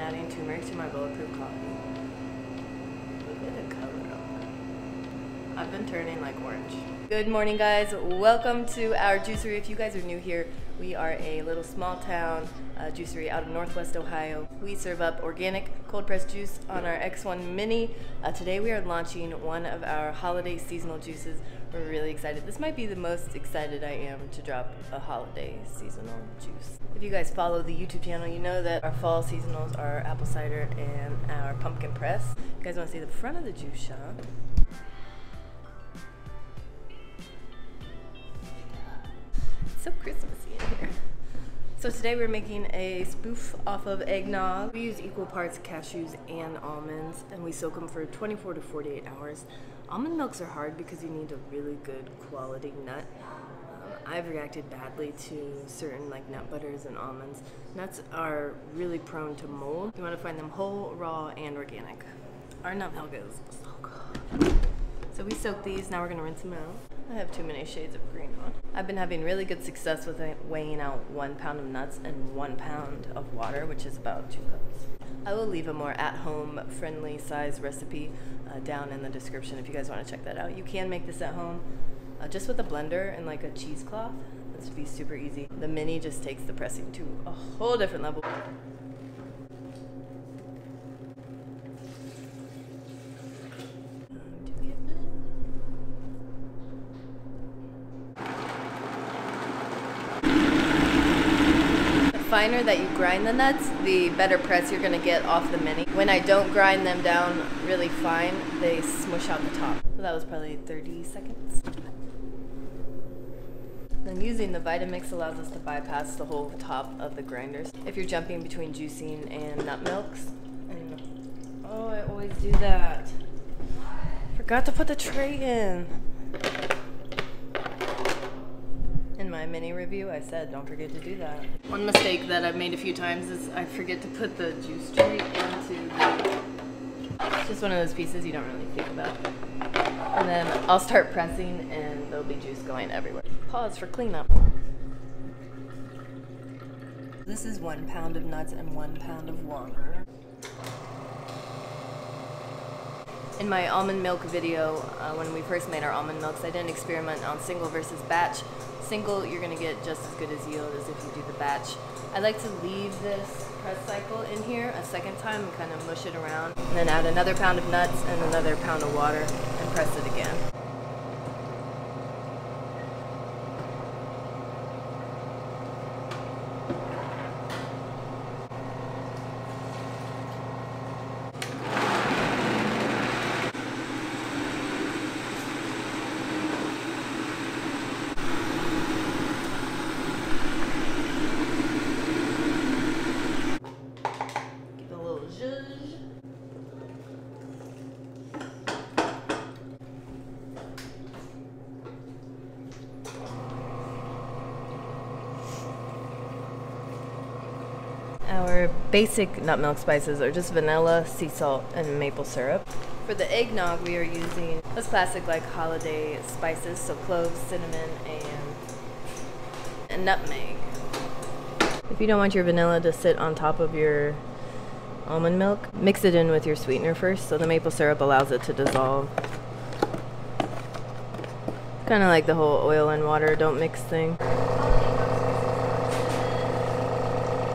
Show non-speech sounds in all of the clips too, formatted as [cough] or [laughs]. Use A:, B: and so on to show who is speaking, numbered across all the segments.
A: adding turmeric to my bulletproof coffee. Look at the color. I've been turning like orange. Good morning, guys. Welcome to our juicery. If you guys are new here, we are a little small town uh, juicery out of Northwest Ohio. We serve up organic cold pressed juice on our X1 Mini. Uh, today we are launching one of our holiday seasonal juices. We're really excited. This might be the most excited I am to drop a holiday seasonal juice. If you guys follow the YouTube channel, you know that our fall seasonals are apple cider and our pumpkin press. You guys want to see the front of the juice shop? So Christmassy in here. So today we're making a spoof off of eggnog. We use equal parts cashews and almonds and we soak them for 24 to 48 hours. Almond milks are hard because you need a really good quality nut. Um, I've reacted badly to certain like nut butters and almonds. Nuts are really prone to mold. You want to find them whole, raw, and organic. Our nut milk is so good. So we soak these, now we're gonna rinse them out. I have too many shades of green on. I've been having really good success with weighing out one pound of nuts and one pound of water, which is about two cups. I will leave a more at-home friendly size recipe uh, down in the description if you guys want to check that out. You can make this at home uh, just with a blender and like a cheesecloth. This would be super easy. The mini just takes the pressing to a whole different level. Finer that you grind the nuts, the better press you're gonna get off the mini. When I don't grind them down really fine, they smush out the top. So that was probably 30 seconds. Then using the Vitamix allows us to bypass the whole top of the grinders. If you're jumping between juicing and nut milks, oh, I always do that. Forgot to put the tray in. My mini review, I said don't forget to do that. One mistake that I've made a few times is I forget to put the juice tray into the... It's just one of those pieces you don't really think about. And then I'll start pressing and there'll be juice going everywhere. Pause for cleanup. This is one pound of nuts and one pound of water. In my almond milk video, uh, when we first made our almond milks, I didn't experiment on single versus batch single, you're to get just as good as yield as if you do the batch. I like to leave this press cycle in here a second time and kind of mush it around. And then add another pound of nuts and another pound of water and press it again. Our basic nut milk spices are just vanilla, sea salt, and maple syrup. For the eggnog, we are using those classic like holiday spices, so cloves, cinnamon, and, and nutmeg. If you don't want your vanilla to sit on top of your almond milk, mix it in with your sweetener first, so the maple syrup allows it to dissolve. Kind of like the whole oil and water don't mix thing.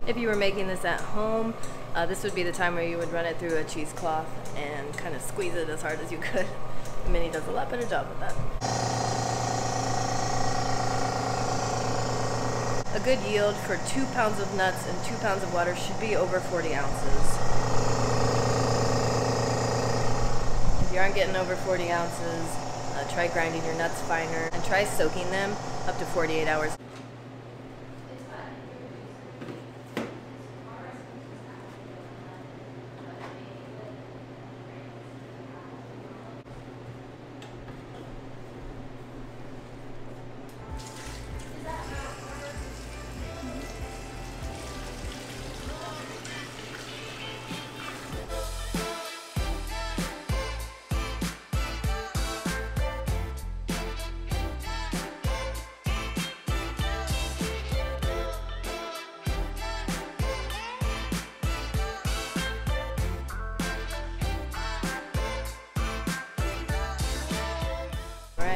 A: If you were making this at home, uh, this would be the time where you would run it through a cheesecloth and kind of squeeze it as hard as you could. [laughs] The Mini does a lot better job with that. A good yield for two pounds of nuts and two pounds of water should be over 40 ounces. If you aren't getting over 40 ounces, uh, try grinding your nuts finer and try soaking them up to 48 hours.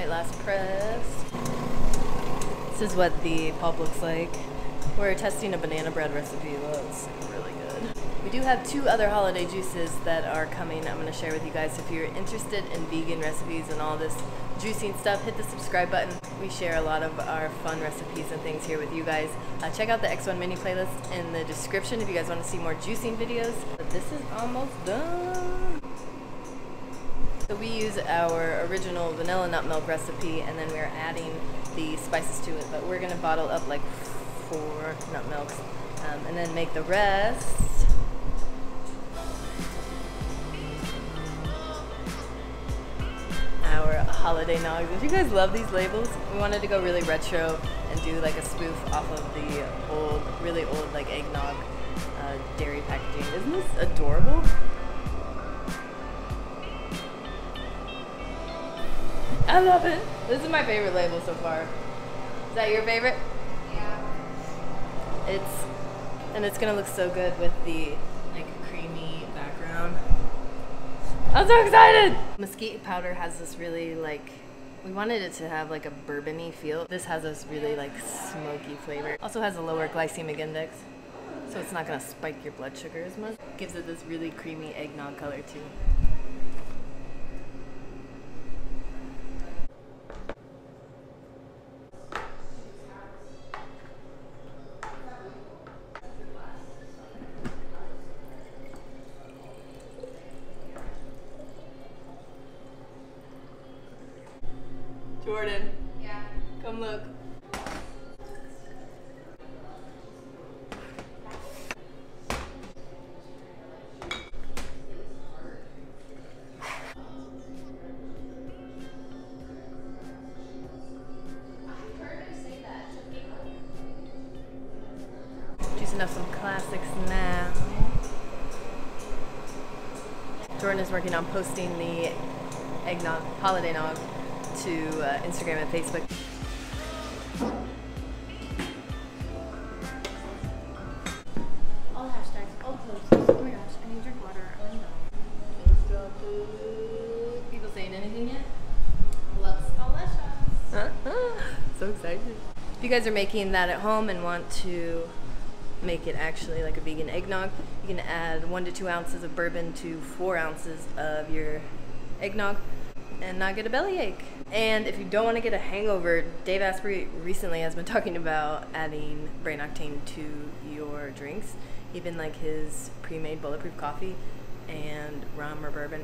A: Last press. This is what the pulp looks like. We're testing a banana bread recipe. Looks really good. We do have two other holiday juices that are coming. I'm going to share with you guys. If you're interested in vegan recipes and all this juicing stuff, hit the subscribe button. We share a lot of our fun recipes and things here with you guys. Uh, check out the X1 mini playlist in the description if you guys want to see more juicing videos. But this is almost done. So we use our original vanilla nut milk recipe and then we're adding the spices to it. But we're going to bottle up like four nut milks um, and then make the rest. Our holiday nogs. If you guys love these labels, we wanted to go really retro and do like a spoof off of the old, really old like eggnog uh, dairy packaging. Isn't this adorable? I love it. This is my favorite label so far. Is that your favorite? Yeah. It's and it's gonna look so good with the like creamy background. I'm so excited! Mesquite powder has this really like we wanted it to have like a bourbony feel. This has this really like smoky flavor. Also has a lower glycemic index, so it's not gonna spike your blood sugar as much. Gives it this really creamy eggnog color too. Jordan.
B: Yeah.
A: Come look. Juicing up some classics now. Jordan is working on posting the eggnog, holiday nog, to uh, Instagram and Facebook.
B: All hashtags, all posts. Oh my gosh, I need to drink water.
A: People saying anything yet?
B: Looks delicious.
A: so excited. If you guys are making that at home and want to make it actually like a vegan eggnog, you can add one to two ounces of bourbon to four ounces of your eggnog and not get a bellyache. And if you don't want to get a hangover, Dave Asprey recently has been talking about adding brain octane to your drinks, even like his pre-made bulletproof coffee and rum or bourbon.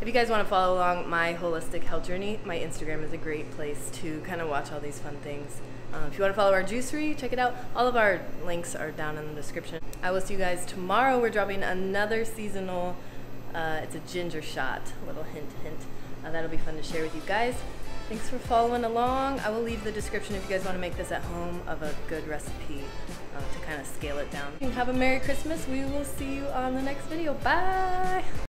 A: If you guys want to follow along my holistic health journey, my Instagram is a great place to kind of watch all these fun things. Uh, if you want to follow our juicery, check it out. All of our links are down in the description. I will see you guys tomorrow. We're dropping another seasonal. Uh, it's a ginger shot. Little hint, hint. Uh, that'll be fun to share with you guys. Thanks for following along. I will leave the description if you guys want to make this at home of a good recipe uh, to kind of scale it down. And Have a Merry Christmas. We will see you on the next video. Bye.